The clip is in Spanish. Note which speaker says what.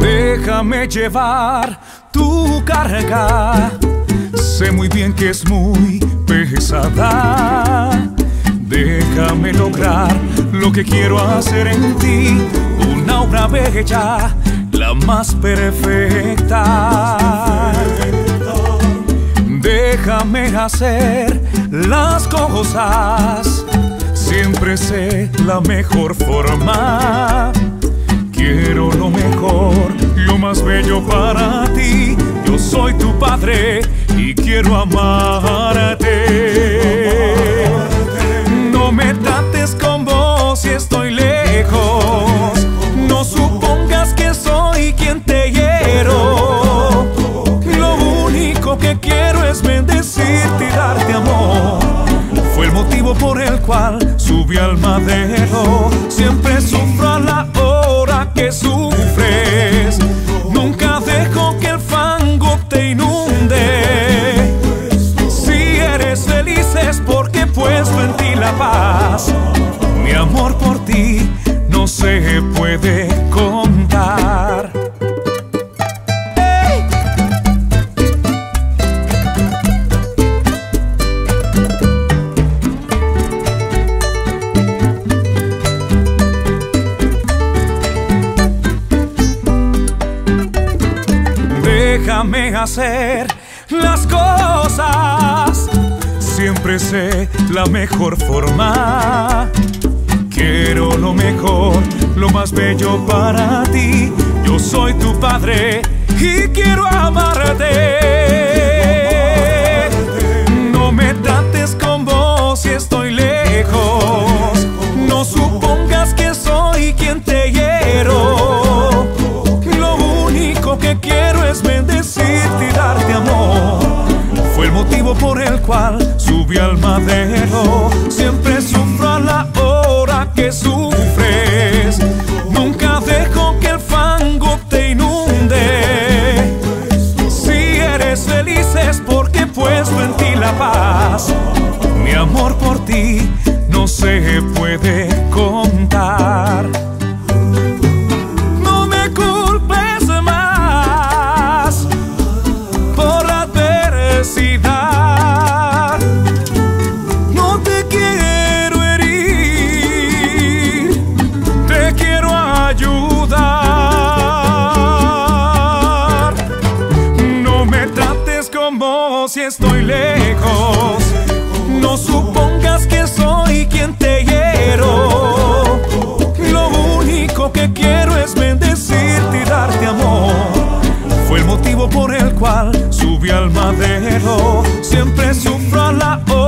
Speaker 1: Déjame llevar tu carga. Sé muy bien que es muy pesada. Déjame lograr lo que quiero hacer en ti. Una obra bella, la más perfecta. Déjame hacer las cosas. Siempre sé la mejor forma. Quiero lo mejor, lo más bello para ti. Yo soy tu padre y quiero amarte. Subí al madero. Siempre sufro a la hora que sufres. Nunca dejo que el fango te inunde. Si eres feliz es porque he puesto en ti la paz. Mi amor por ti no se puede contar. Hacer las cosas. Siempre sé la mejor forma. Quiero lo mejor, lo más bello para ti. Yo soy tu padre subí al madero. Siempre sufro a la hora que sufres. Nunca dejo que el fango te inunde. Si eres feliz es porque he puesto en ti la paz. Mi amor por ti no se puede estoy lejos. No supongas que soy quien te hiero. Lo único que quiero es bendecirte y darte amor. Fue el motivo por el cual subí al madero. Siempre sufro a la hora